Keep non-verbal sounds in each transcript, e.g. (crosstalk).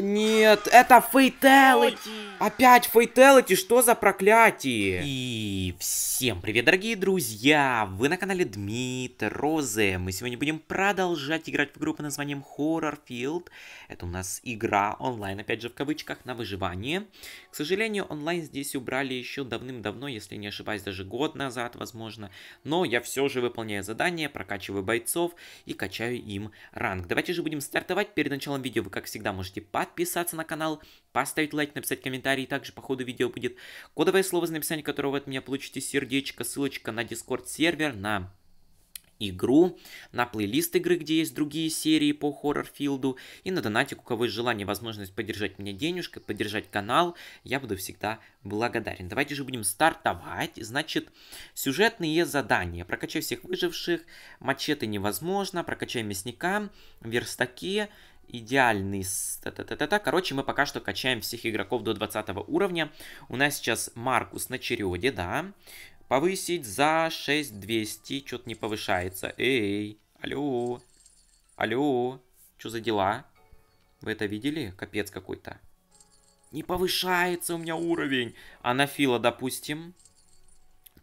Нет, это фейтелити. Опять фейтелити, что за проклятие? И всем привет, дорогие друзья! Вы на канале Дмитрий Розе. Мы сегодня будем продолжать играть в игру под названием Horror Field. Это у нас игра онлайн, опять же в кавычках, на выживание. К сожалению, онлайн здесь убрали еще давным-давно, если не ошибаюсь, даже год назад, возможно. Но я все же выполняю задания, прокачиваю бойцов и качаю им ранг. Давайте же будем стартовать. Перед началом видео вы, как всегда, можете подписаться на канал, поставить лайк, написать комментарий. Также по ходу видео будет кодовое слово, за написание которого вы от меня получите сердечко, ссылочка на Discord сервер, на игру, на плейлист игры, где есть другие серии по хоррор-филду, и на донатик, у кого есть желание, возможность поддержать меня денежкой, поддержать канал, я буду всегда благодарен. Давайте же будем стартовать. Значит, сюжетные задания. Прокачай всех выживших, мачете невозможно, прокачай мясника, верстаки, идеальный... Та -та -та -та -та. Короче, мы пока что качаем всех игроков до 20 уровня. У нас сейчас Маркус на череде, да. Повысить за 6200. Что-то не повышается. Эй, алло. Алло. Что за дела? Вы это видели? Капец какой-то. Не повышается у меня уровень. А на Фила, допустим,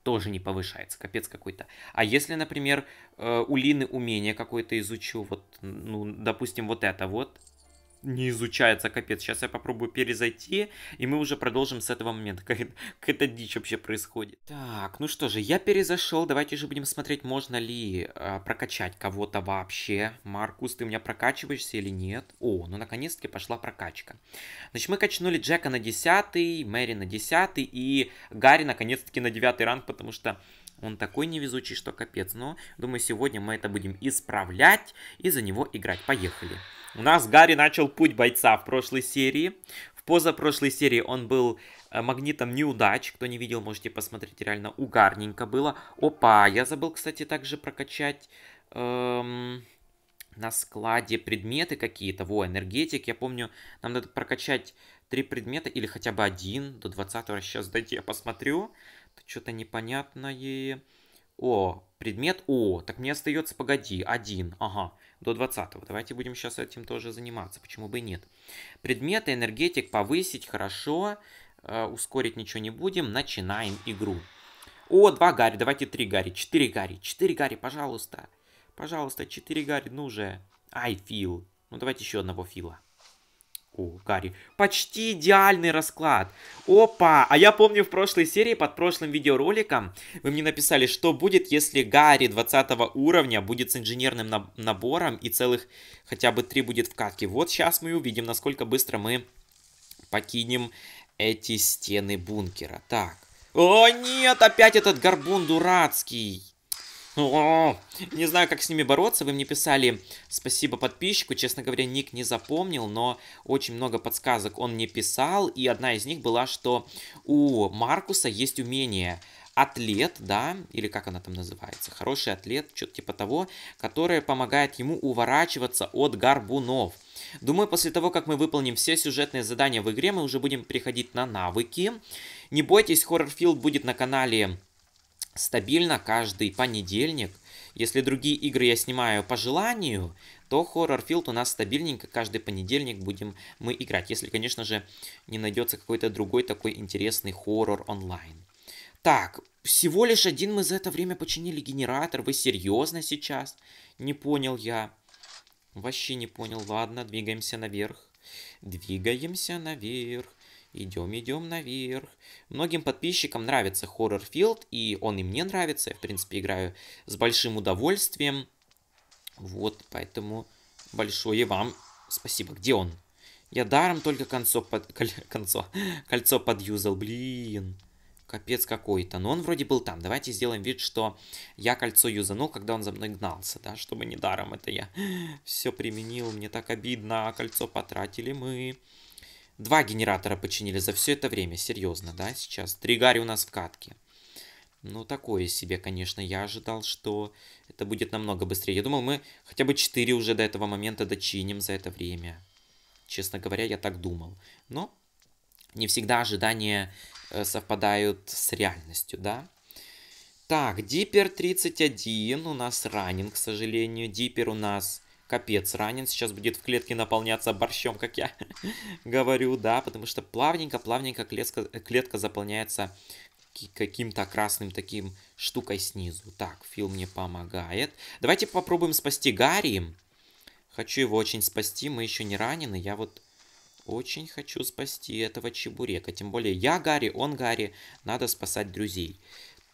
тоже не повышается. Капец какой-то. А если, например, э, у Лины умение какое-то изучу, вот, ну, допустим, вот это вот, не изучается, капец. Сейчас я попробую перезайти, и мы уже продолжим с этого момента. (laughs) Какая-то дичь вообще происходит. Так, ну что же, я перезашел. Давайте же будем смотреть, можно ли э, прокачать кого-то вообще. Маркус, ты меня прокачиваешься или нет? О, ну наконец-таки пошла прокачка. Значит, мы качнули Джека на 10, Мэри на 10 и Гарри наконец-таки на 9 ранг, потому что он такой невезучий, что капец. Но, думаю, сегодня мы это будем исправлять и за него играть. Поехали. У нас Гарри начал путь бойца в прошлой серии. В позапрошлой серии он был э, магнитом неудач. Кто не видел, можете посмотреть. Реально угарненько было. Опа, я забыл, кстати, также прокачать... Эм на складе предметы какие-то. Во, энергетик. Я помню, нам надо прокачать три предмета или хотя бы один до 20 -го. Сейчас дайте я посмотрю. Что-то непонятное. О, предмет О. Так мне остается, погоди, один. Ага, до 20 -го. Давайте будем сейчас этим тоже заниматься. Почему бы и нет? Предметы, энергетик повысить, хорошо. Э, ускорить ничего не будем. Начинаем игру. О, два Гарри, давайте три Гарри. Четыре Гарри, четыре Гарри, пожалуйста. Пожалуйста, четыре Гарри, ну же. Ай, Фил. Ну давайте еще одного Фила. О, Гарри. Почти идеальный расклад. Опа! А я помню в прошлой серии, под прошлым видеороликом, вы мне написали, что будет, если Гарри 20 уровня будет с инженерным набором и целых хотя бы 3 будет в катке. Вот сейчас мы увидим, насколько быстро мы покинем эти стены бункера. Так. О, нет, опять этот горбун дурацкий. Не знаю, как с ними бороться. Вы мне писали спасибо подписчику. Честно говоря, ник не запомнил, но очень много подсказок он мне писал. И одна из них была, что у Маркуса есть умение атлет, да, или как она там называется, хороший атлет, что-то типа того, которое помогает ему уворачиваться от горбунов. Думаю, после того, как мы выполним все сюжетные задания в игре, мы уже будем переходить на навыки. Не бойтесь, Horrorfield будет на канале стабильно каждый понедельник. Если другие игры я снимаю по желанию, то Horror Field у нас стабильненько каждый понедельник будем мы играть. Если, конечно же, не найдется какой-то другой такой интересный хоррор онлайн. Так, всего лишь один мы за это время починили генератор. Вы серьезно сейчас? Не понял я. Вообще не понял. Ладно, двигаемся наверх. Двигаемся наверх. Идем, идем наверх. Многим подписчикам нравится Horror Field, и он и мне нравится. Я, в принципе, играю с большим удовольствием. Вот, поэтому большое вам спасибо. Где он? Я даром только концо под... (laughs) Концо... кольцо подюзал. Блин. Капец какой-то. Но он вроде был там. Давайте сделаем вид, что я кольцо юзанул, когда он за мной гнался, да, чтобы не даром это я (laughs) все применил. Мне так обидно. А кольцо потратили мы. Два генератора починили за все это время, серьезно, да, сейчас? Три Гарри у нас в катке. Ну, такое себе, конечно. Я ожидал, что это будет намного быстрее. Я думал, мы хотя бы 4 уже до этого момента дочиним за это время. Честно говоря, я так думал. Но не всегда ожидания э, совпадают с реальностью, да? Так, Диппер 31 у нас ранен, к сожалению. Диппер у нас капец ранен. Сейчас будет в клетке наполняться борщом, как я (laughs) говорю, да, потому что плавненько-плавненько клетка, клетка заполняется каким-то красным таким штукой снизу. Так, Фил мне помогает. Давайте попробуем спасти Гарри. Хочу его очень спасти, мы еще не ранены. Я вот очень хочу спасти этого чебурека. Тем более я Гарри, он Гарри. Надо спасать друзей.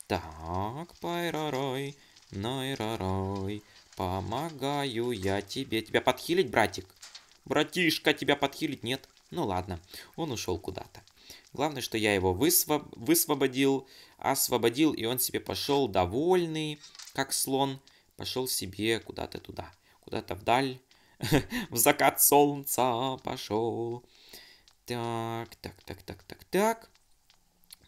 Так, пайрарой, найрарой. Помогаю я тебе. Тебя подхилить, братик? Братишка, тебя подхилить? Нет? Ну ладно, он ушел куда-то. Главное, что я его высвоб... высвободил, освободил, и он себе пошел довольный, как слон, пошел себе куда-то туда, куда-то вдаль, (laughs) в закат солнца пошел. Так, так, так, так, так, так.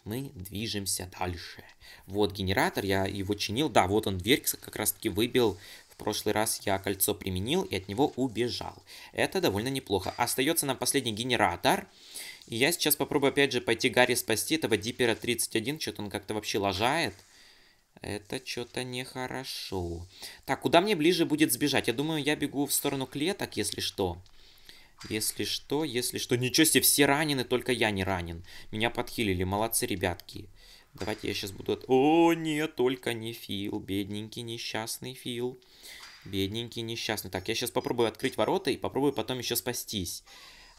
Мы движемся дальше. Вот генератор, я его чинил. Да, вот он дверь как раз таки выбил. Прошлый раз я кольцо применил и от него убежал. Это довольно неплохо. Остается нам последний генератор. И я сейчас попробую опять же пойти Гарри спасти этого Дипера 31. Что-то он как-то вообще лажает. Это что-то нехорошо. Так, куда мне ближе будет сбежать? Я думаю, я бегу в сторону клеток, если что. Если что, если что. Ничего себе, все ранены, только я не ранен. Меня подхилили, молодцы ребятки. Давайте я сейчас буду... О, нет, только не Фил. Бедненький несчастный Фил. Бедненький несчастный. Так, я сейчас попробую открыть ворота и попробую потом еще спастись.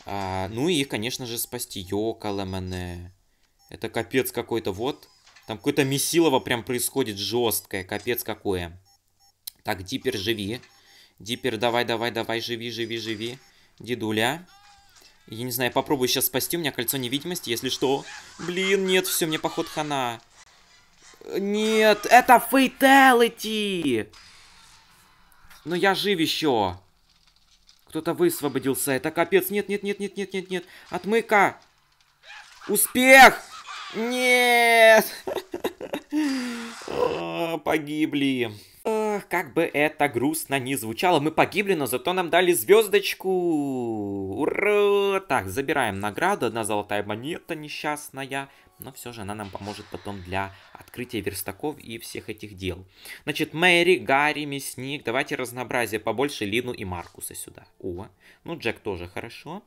А, ну и, конечно же, спасти Йокала мене. Это капец какой-то, вот. Там какое-то месилово прям происходит жесткое. Капец какое. Так, Дипер, живи. Дипер, давай, давай, давай, живи, живи, живи. Дедуля. Я не знаю, попробую сейчас спасти. У меня кольцо невидимости, если что. Блин, нет, все, мне поход хана. Нет, это фейталити. Но я жив еще. Кто-то высвободился. Это капец. Нет, нет, нет, нет, нет, нет, нет. Отмыка. Успех! Нет! (laughs) Погибли. Как бы это грустно не звучало, мы погибли, но зато нам дали звездочку. Ура! Так, забираем награду. Одна золотая монета несчастная. Но все же она нам поможет потом для открытия верстаков и всех этих дел. Значит, Мэри, Гарри, Мясник. Давайте разнообразие побольше. Лину и Маркуса сюда. О, ну Джек тоже хорошо.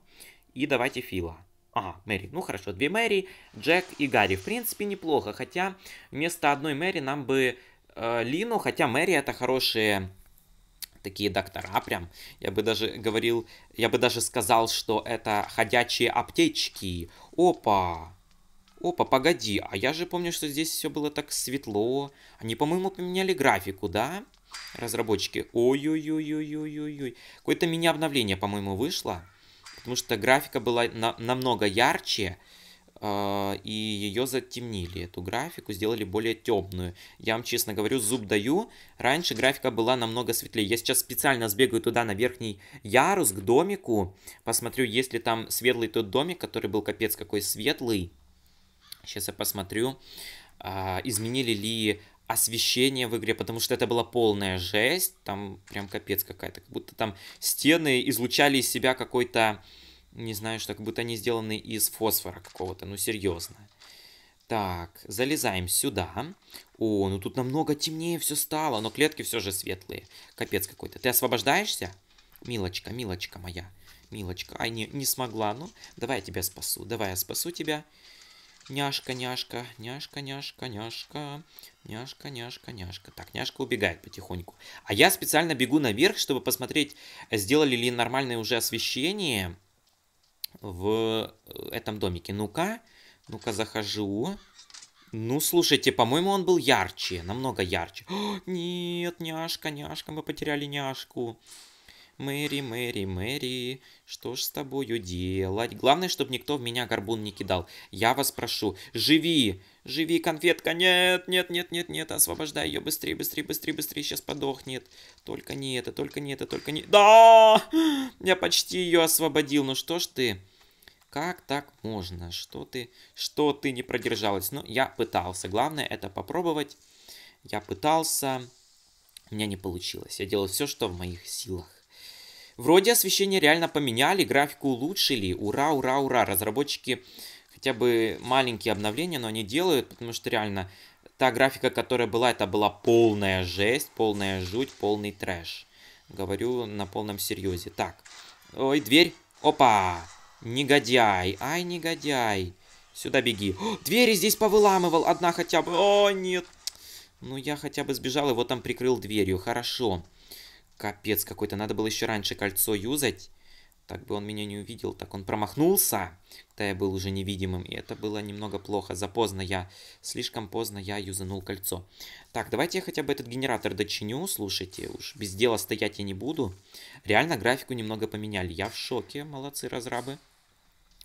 И давайте Фила. А, Мэри. Ну хорошо, две Мэри, Джек и Гарри. В принципе, неплохо. Хотя вместо одной Мэри нам бы Лину, хотя Мэри это хорошие такие доктора прям. Я бы даже говорил, я бы даже сказал, что это ходячие аптечки. Опа! Опа, погоди, а я же помню, что здесь все было так светло. Они, по-моему, поменяли графику, да? Разработчики. Ой-ой-ой-ой-ой-ой. Какое-то мини-обновление, по-моему, вышло потому что графика была на, намного ярче, э, и ее затемнили, эту графику, сделали более темную. Я вам честно говорю, зуб даю, раньше графика была намного светлее. Я сейчас специально сбегаю туда на верхний ярус, к домику, посмотрю, есть ли там светлый тот домик, который был капец какой светлый. Сейчас я посмотрю, э, изменили ли освещение в игре, потому что это была полная жесть, там прям капец какая-то, как будто там стены излучали из себя какой-то, не знаю, что, как будто они сделаны из фосфора какого-то, ну серьезно. Так, залезаем сюда. О, ну тут намного темнее все стало, но клетки все же светлые. Капец какой-то. Ты освобождаешься? Милочка, милочка моя. Милочка. Ай, не, не смогла. Ну, давай я тебя спасу. Давай я спасу тебя. Няшка, няшка, няшка, няшка, няшка, няшка, няшка, няшка. Так, няшка убегает потихоньку. А я специально бегу наверх, чтобы посмотреть, сделали ли нормальное уже освещение в э, этом домике. Ну-ка, ну-ка захожу. Ну, слушайте, по-моему, он был ярче, намного ярче. О, (gasps) нет, няшка, няшка, мы потеряли няшку. Мэри, Мэри, Мэри, что ж с тобою делать? Главное, чтобы никто в меня горбун не кидал. Я вас прошу, живи, живи, конфетка, нет, нет, нет, нет, нет, освобождай ее быстрее, быстрее, быстрее, быстрее, сейчас подохнет. Только не это, только не это, только не... Да! Я почти ее освободил, ну что ж ты... Как так можно? Что ты, что ты не продержалась? Ну, я пытался. Главное это попробовать. Я пытался. У меня не получилось. Я делал все, что в моих силах. Вроде освещение реально поменяли, графику улучшили. Ура, ура, ура. Разработчики хотя бы маленькие обновления, но они делают, потому что реально та графика, которая была, это была полная жесть, полная жуть, полный трэш. Говорю на полном серьезе. Так. Ой, дверь. Опа. Негодяй. Ай, негодяй. Сюда беги. О, двери здесь повыламывал. Одна хотя бы. О, нет. Ну, я хотя бы сбежал, его там прикрыл дверью. Хорошо. Капец какой-то. Надо было еще раньше кольцо юзать. Так бы он меня не увидел. Так он промахнулся, когда я был уже невидимым. И это было немного плохо. Запоздно я, слишком поздно я юзанул кольцо. Так, давайте я хотя бы этот генератор дочиню. Слушайте, уж без дела стоять я не буду. Реально графику немного поменяли. Я в шоке. Молодцы разрабы.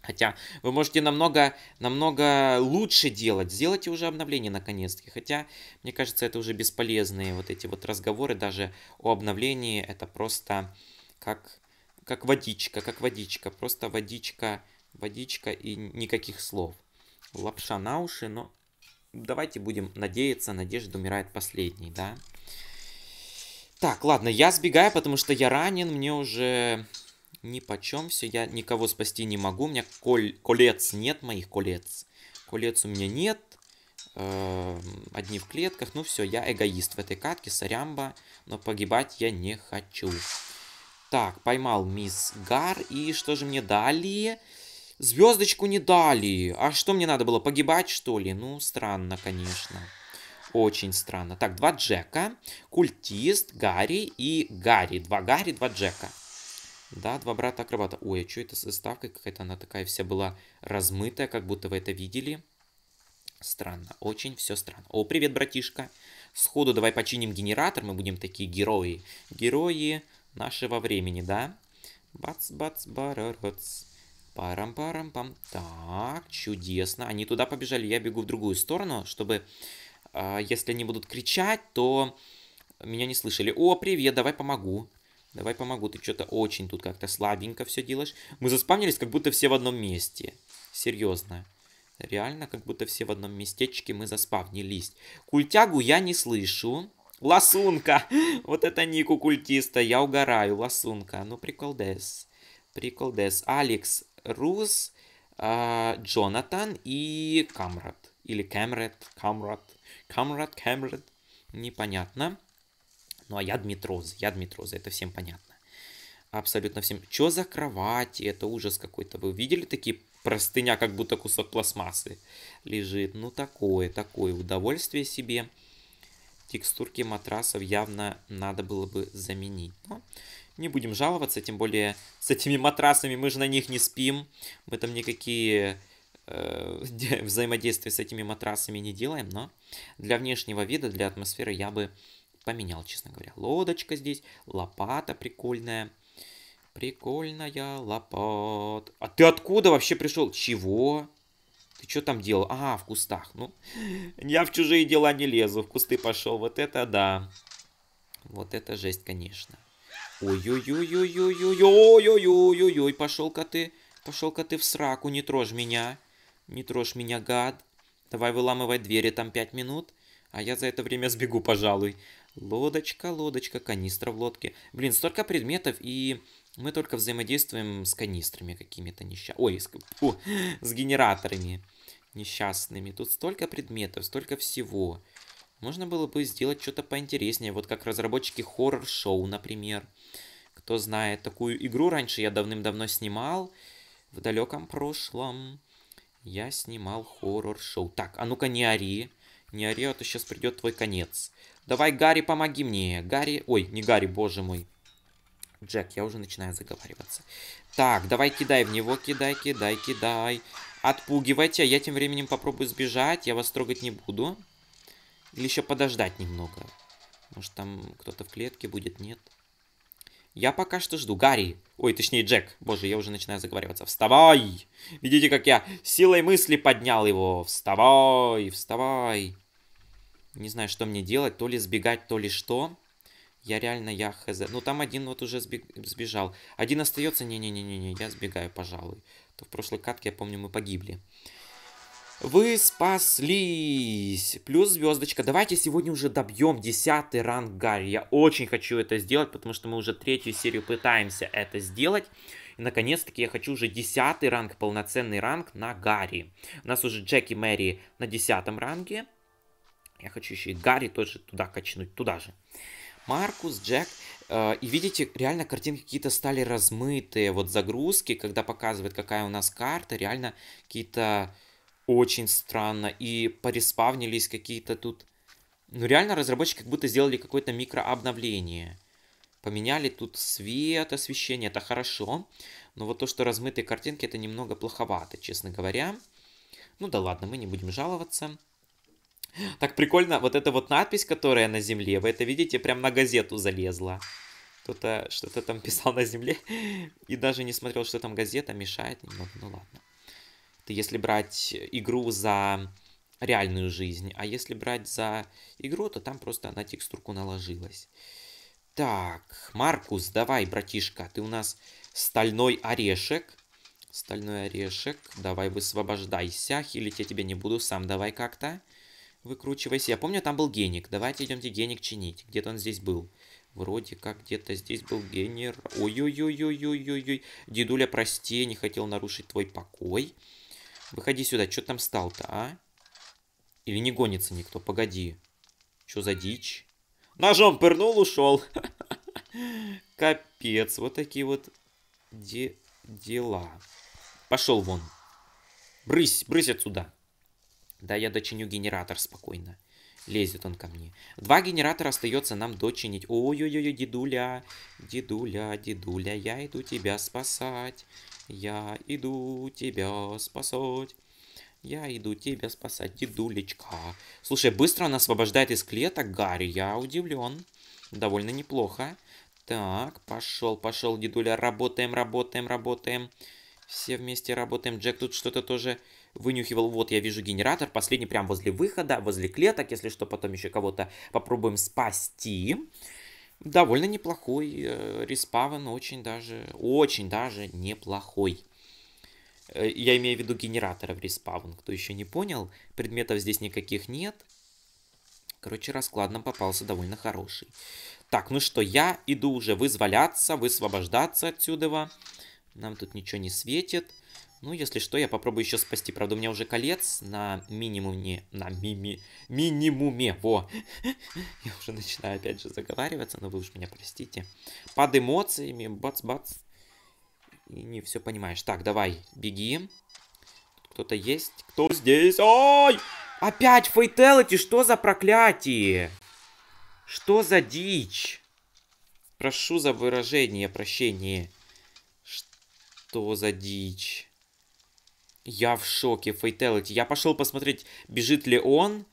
Хотя вы можете намного, намного лучше делать. Сделайте уже обновление наконец-таки. Хотя, мне кажется, это уже бесполезные вот эти вот разговоры даже о обновлении. Это просто как как водичка, как водичка. Просто водичка, водичка и никаких слов. Лапша на уши, но давайте будем надеяться, надежда умирает последней, да? Так, ладно, я сбегаю, потому что я ранен, мне уже ни почем все, я никого спасти не могу, у меня коль... колец нет моих колец. Колец у меня нет, э, одни в клетках, ну все, я эгоист в этой катке, сорямба, но погибать я не хочу. Так, поймал мисс Гар. И что же мне дали? Звездочку не дали. А что мне надо было, погибать, что ли? Ну, странно, конечно. Очень странно. Так, два Джека. Культист, Гарри и Гарри. Два Гарри, два Джека. Да, два брата-акробата. Ой, а что это с заставкой какая-то? Она такая вся была размытая, как будто вы это видели. Странно, очень все странно. О, привет, братишка. Сходу давай починим генератор, мы будем такие герои. Герои нашего времени, да? Бац-бац-барарац. Парам-парам-пам. Так, чудесно. Они туда побежали, я бегу в другую сторону, чтобы, э, если они будут кричать, то меня не слышали. О, привет, давай помогу. Давай помогу, ты что-то очень тут как-то слабенько все делаешь. Мы заспавнились, как будто все в одном месте. Серьезно. Реально, как будто все в одном местечке мы заспавнились. Культягу я не слышу. Ласунка! (laughs) Вот это ник у культиста, я угораю, ласунка. Ну, прикол дес. Прикол дес. Алекс, Рус, э, Джонатан и Камрад. Или Камрад, Камрад, Камрад, Камрад. Непонятно. Ну, а я Дмитроза, я Дмитроза, это всем понятно. Абсолютно всем. Что за кровать? Это ужас какой-то. Вы видели такие простыня, как будто кусок пластмассы лежит? Ну, такое, такое удовольствие себе текстурки матрасов явно надо было бы заменить. Но не будем жаловаться, тем более с этими матрасами мы же на них не спим. Мы там никакие э, (laughs) взаимодействия с этими матрасами не делаем, но для внешнего вида, для атмосферы я бы поменял, честно говоря. Лодочка здесь, лопата прикольная. Прикольная лопата. А ты откуда вообще пришел? Чего? Ты что там делал? А, в кустах. Ну, (laughs) я в чужие дела не лезу. В кусты пошел. Вот это да. Вот это жесть, конечно. Ой-ой-ой-ой-ой-ой-ой-ой-ой-ой. Пошел-ка ты. Пошел-ка ты в сраку. Не трожь меня. Не трожь меня, гад. Давай выламывай двери там пять минут. А я за это время сбегу, пожалуй. Лодочка, лодочка, канистра в лодке. Блин, столько предметов и мы только взаимодействуем с канистрами какими-то несчастными. Ой, с, фу, с генераторами несчастными. Тут столько предметов, столько всего. Можно было бы сделать что-то поинтереснее. Вот как разработчики хоррор-шоу, например. Кто знает, такую игру раньше я давным-давно снимал. В далеком прошлом я снимал хоррор-шоу. Так, а ну-ка не ори. Не ори, а то сейчас придет твой конец. Давай, Гарри, помоги мне. Гарри... Ой, не Гарри, боже мой. Джек, я уже начинаю заговариваться. Так, давай кидай в него, кидай, кидай, кидай. Отпугивайте, а я тем временем попробую сбежать. Я вас трогать не буду. Или еще подождать немного. Может, там кто-то в клетке будет, нет? Я пока что жду. Гарри. Ой, точнее, Джек. Боже, я уже начинаю заговариваться. Вставай! Видите, как я силой мысли поднял его. Вставай, вставай. Не знаю, что мне делать. То ли сбегать, то ли что. Я реально, я хз. Ну, там один вот уже сбежал. Один остается. Не-не-не-не, я сбегаю, пожалуй. То в прошлой катке, я помню, мы погибли. Вы спаслись! Плюс звездочка. Давайте сегодня уже добьем 10 ранг Гарри. Я очень хочу это сделать, потому что мы уже третью серию пытаемся это сделать. И наконец-таки я хочу уже 10 ранг, полноценный ранг на Гарри. У нас уже Джеки Мэри на 10 ранге. Я хочу еще и Гарри тоже туда качнуть, туда же. Маркус, Джек. Э, и видите, реально картинки какие-то стали размытые. Вот загрузки, когда показывает, какая у нас карта, реально какие-то очень странно. И пореспавнились какие-то тут... Ну, реально разработчики как будто сделали какое-то микрообновление. Поменяли тут свет, освещение, это хорошо. Но вот то, что размытые картинки, это немного плоховато, честно говоря. Ну да ладно, мы не будем жаловаться. Так прикольно, вот эта вот надпись, которая на земле, вы это видите, прям на газету залезла. Кто-то что-то там (laughs) писал на земле и даже не смотрел, что там газета мешает немного, ну ладно. Это если брать игру за реальную жизнь, а если брать за игру, то там просто на текстурку наложилась. Так, Маркус, давай, братишка, ты у нас стальной орешек. Стальной орешек, давай высвобождайся, хилить я тебя не буду, сам давай как-то. Выкручивайся. Я помню, там был геник. Давайте идемте геник чинить. Где-то он здесь был. Вроде как где-то здесь был генер. Ой-ой-ой-ой-ой-ой-ой. Дедуля, прости, не хотел нарушить твой покой. Выходи сюда. Что там стал-то, а? Или не гонится никто? Погоди. Что за дичь? Ножом пырнул, ушел. (laughs) Капец. Вот такие вот де дела. Пошел вон. Брысь, брысь отсюда. Да, я дочиню генератор спокойно. Лезет он ко мне. Два генератора остается нам дочинить. Ой-ой-ой, дедуля, дедуля, дедуля, я иду тебя спасать. Я иду тебя спасать. Я иду тебя спасать, дедулечка. Слушай, быстро он освобождает из клеток Гарри. Я удивлен. Довольно неплохо. Так, пошел, пошел, дедуля. Работаем, работаем, работаем. Все вместе работаем. Джек тут что-то тоже вынюхивал. Вот, я вижу генератор. Последний прям возле выхода, возле клеток. Если что, потом еще кого-то попробуем спасти. Довольно неплохой э, респавн. Очень даже, очень даже неплохой. Э, я имею в виду генераторов респавн. Кто еще не понял, предметов здесь никаких нет. Короче, расклад нам попался довольно хороший. Так, ну что, я иду уже вызволяться, высвобождаться отсюда. Нам тут ничего не светит. Ну, если что, я попробую еще спасти. Правда, у меня уже колец на минимуме. На мими... минимуме. Во! (laughs) я уже начинаю опять же заговариваться, но вы уж меня простите. Под эмоциями. Бац-бац. И не все понимаешь. Так, давай, беги. Кто-то есть? Кто здесь? Ой! Опять фейтелити! Что за проклятие? Что за дичь? Прошу за выражение прощения. Что за дичь? Я в шоке, фейтелити. Я пошел посмотреть, бежит ли он.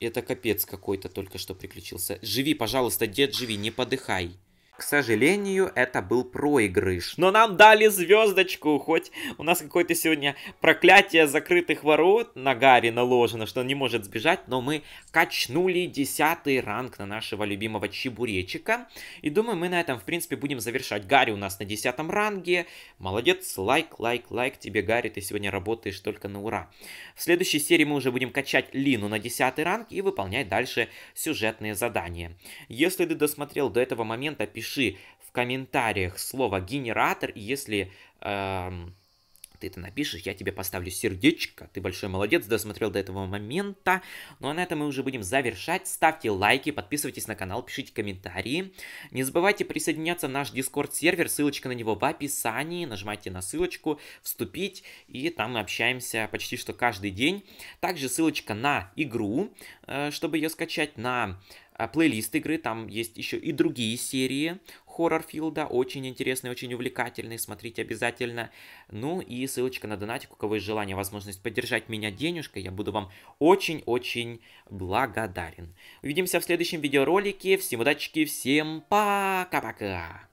Это капец какой-то только что приключился. Живи, пожалуйста, дед, живи, не подыхай. К сожалению, это был проигрыш. Но нам дали звездочку, хоть у нас какое-то сегодня проклятие закрытых ворот на Гарри наложено, что он не может сбежать, но мы качнули десятый ранг на нашего любимого чебуречика. И думаю, мы на этом, в принципе, будем завершать. Гарри у нас на десятом ранге. Молодец, лайк, лайк, лайк тебе, Гарри, ты сегодня работаешь только на ура. В следующей серии мы уже будем качать Лину на десятый ранг и выполнять дальше сюжетные задания. Если ты досмотрел до этого момента, пиши напиши в комментариях слово генератор, и если эм, ты это напишешь, я тебе поставлю сердечко. Ты большой молодец, досмотрел до этого момента. Ну а на этом мы уже будем завершать. Ставьте лайки, подписывайтесь на канал, пишите комментарии. Не забывайте присоединяться в наш дискорд сервер, ссылочка на него в описании. Нажимайте на ссылочку, вступить, и там мы общаемся почти что каждый день. Также ссылочка на игру, э, чтобы ее скачать на плейлист игры, там есть еще и другие серии хоррор-филда, очень интересные, очень увлекательные, смотрите обязательно. Ну и ссылочка на донатик, у кого есть желание, возможность поддержать меня денежкой, я буду вам очень-очень благодарен. Увидимся в следующем видеоролике, всем удачи, всем пока-пока!